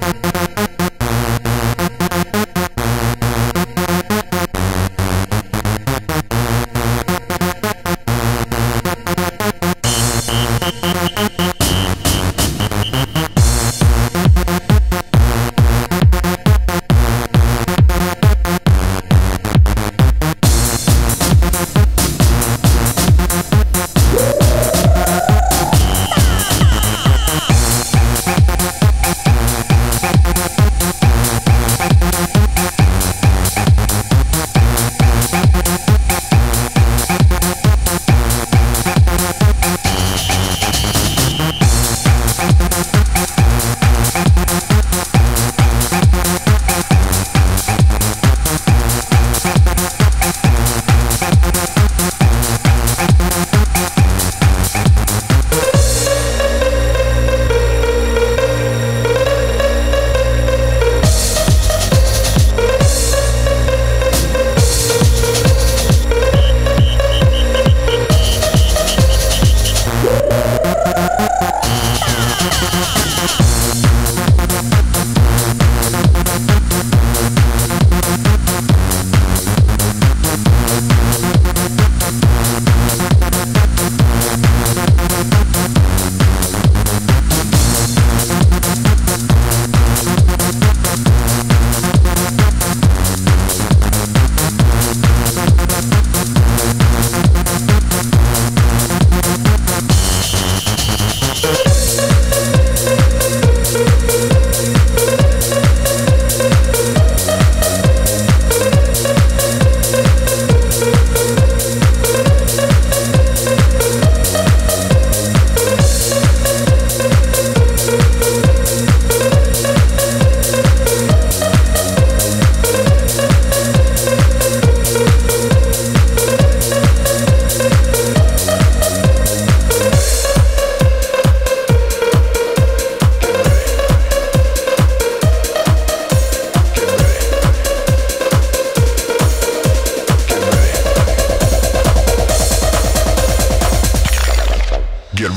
Música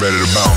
better to.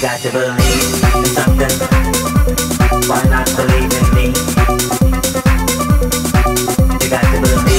You got to believe in something. Why not believe in me? You got to believe.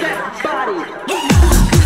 that body.